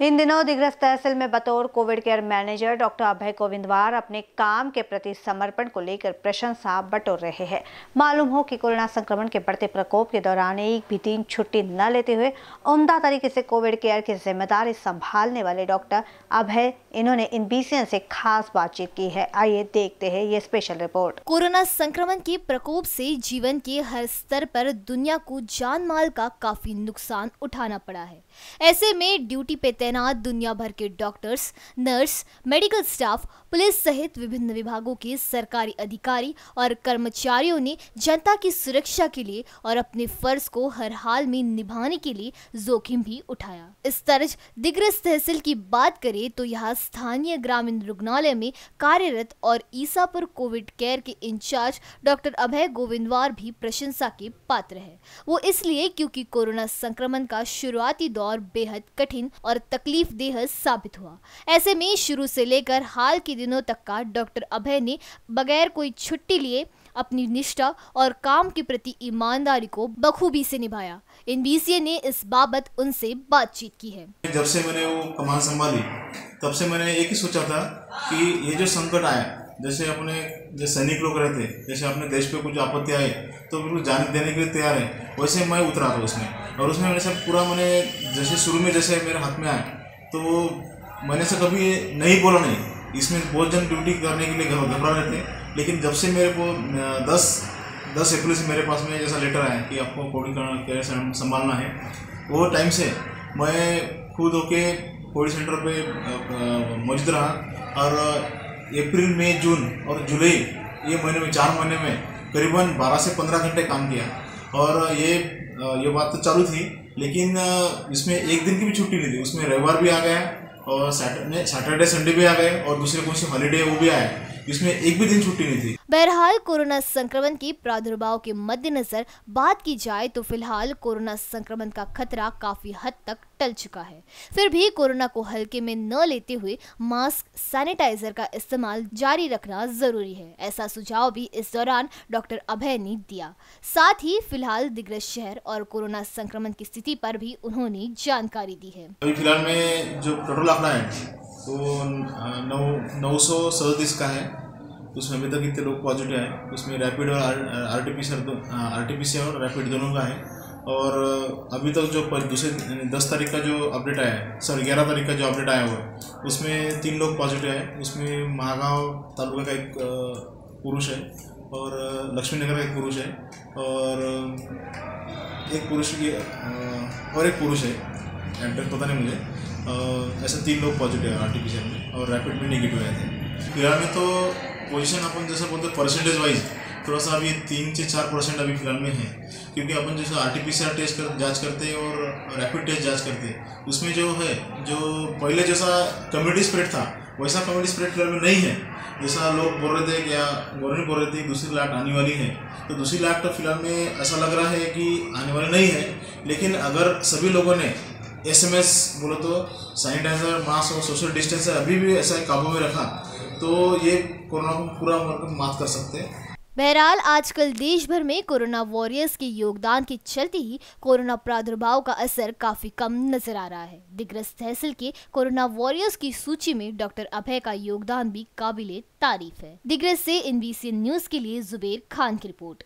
इन दिनों दिग्रस तहसील में बतौर covid care manager doctor Abhay Govindwar अपने काम के प्रति समर्पण को लेकर प्रशंसा बटोर रहे हैं। मालूम हो कि कोरोना संक्रमण के बढ़ते प्रकोप के दौरान एक भी दिन छुट्टी न लेते हुए उमदा तरीके से कोविड केयर की ज़िम्मेदारी संभालने वाले डॉक्टर अभय, इन्होंने इन बीसीएन से खास बातचीत की है। आइए देखते हैं ये स्पेशल रिपोर्ट। कोरोना संक्रमण के प्रकोप से जीवन के हर स्तर पर दुनिया को जान माल का काफ़ी नुकसान उठाना पड़ा है। ऐसे में ड्यूटी पे तैनात दुनिया भर के doctors nurse medical staff police सहित विभिन्न विभागों के सरकारी अधिकारी और कर्मचारियों ने जनता की सुरक्षा के लिए और अपने फ़र्ज़ को हर हाल में निभाने के लिए जोखिम भी उठाया। इस तरह दिग्रस तहसील की बात करें तो यहाँ स्थानीय ग्रामीण रुग्णालय में कार्यरत और ईसापुर कोविड केयर के इंचार्ज डॉक्टर अभय गोविंदवार भी प्रशंसा के पात्र है। वो इसलिए क्योंकि कोरोना संक्रमण का शुरुआती दौर बेहद कठिन और तकलीफ़ देह साबित हुआ। ऐसे में शुरू से लेकर हाल के दिनों तक का डॉक्टर अभय ने बगैर कोई छुट्टी लिए अपनी निष्ठा और काम के प्रति ईमानदारी को बखूबी से निभाया। इन बीसीए ने इस बाबत उनसे बातचीत की है। जब से मैंने वो कमान संभाली, तब से मैंने एक ही सोचा था कि ये जो संकट आया, जैसे अपने जो सैनिक लोग रहते, जैसे अपने देश पे कुछ आपत्ति आए तो बिल्कुल जान देने के लिए तैयार है, वैसे मैं उतरा था उसमें। और उसमें मैंने सब पूरा मैंने जैसे शुरू में जैसे मेरे हाथ में आया तो मैंने से कभी नहीं बोला नहीं। इसमें बहुत जन ड्यूटी करने के लिए घबरा रहे थे। लेकिन जब से मेरे को दस दस अप्रैल से मेरे पास में जैसा लेटर आया कि आपको कोविड केयर संभालना है, वो टाइम से मैं खुद होके कोविड सेंटर पे मौजूद रहा। और अप्रैल मई जून और जुलाई ये महीने में, चार महीने में करीबन 12 से 15 घंटे काम किया। और ये ये बात तो चालू थी, लेकिन इसमें एक दिन की भी छुट्टी नहीं थी। उसमें रविवार भी आ गया और सैटरडे संडे भी आ गए और दूसरे कौन सी हॉलीडे वो भी आए। इसमें एक भी दिन छुट्टी नहीं थी। बहरहाल कोरोना संक्रमण के प्रादुर्भाव के मद्देनजर बात की जाए तो फ़िलहाल कोरोना संक्रमण का खतरा काफ़ी हद तक टल चुका है। फिर भी कोरोना को हल्के में न लेते हुए मास्क सैनिटाइजर का इस्तेमाल जारी रखना ज़रूरी है ऐसा सुझाव भी इस दौरान डॉक्टर अभय ने दिया। साथ ही फ़िलहाल दिग्रज शहर और कोरोना संक्रमण की स्थिति पर भी उन्होंने जानकारी दी है। अभी फ़िलहाल में जो टोटल आंकड़ा है तो नौ नौ सौ सैंतीस का है। उसमें अभी तक इतने लोग पॉजिटिव हैं उसमें रैपिड और आर टी पी सी दो आर टी पी सी और रैपिड दोनों का है। और अभी तक जो दूसरे दस तारीख का जो अपडेट आया है सॉरी ग्यारह तारीख का जो अपडेट आया हुआ है, उसमें तीन लोग पॉजिटिव है उसमें महागांव तालुका का एक पुरुष है और लक्ष्मी नगर का एक पुरुष है और एक पुरुष की और एक पुरुष है। एड्रेस पता नहीं मुझे। ऐसे तीन लोग पॉजिटिव आर में और रैपिड में नेगेटिव आए थे। फ़िलहाल में तो पोजीशन अपन जैसे बोलते परसेंटेज वाइज थोड़ा सा अभी तीन से चार परसेंट अभी फ़िलहाल में है। क्योंकि अपन जैसे R T P C R test कर, जाँच करते हैं और रैपिड टेस्ट जाँच करते हैं। उसमें जो है, जो पहले जैसा कम्युनिटी स्प्रेड था, वैसा कम्युनिटी स्प्रेड फ़िलहाल में नहीं है। जैसा लोग बोल रहे थे कि, या गवर्नमेंट बोल रहे थे, दूसरी लाट आने वाली है। तो दूसरी लाट तो फ़िलहाल में ऐसा लग रहा है कि आने वाली नहीं है। लेकिन अगर सभी लोगों ने एस एम एस बोलो तो सैनिटाइजर मास्क और सोशल डिस्टेंस अभी भी ऐसा काबू में रखा तो ये कोरोना को पूरा मात कर सकते हैं। बहरहाल, आजकल देश भर में कोरोना वॉरियर्स के योगदान के चलते ही कोरोना प्रादुर्भाव का असर काफ़ी कम नज़र आ रहा है। दिग्रस तहसील के कोरोना वॉरियर्स की सूची में डॉक्टर अभय का योगदान भी काबिले तारीफ़ है। दिग्रस से एनबीसी न्यूज़ के लिए जुबेर खान की रिपोर्ट।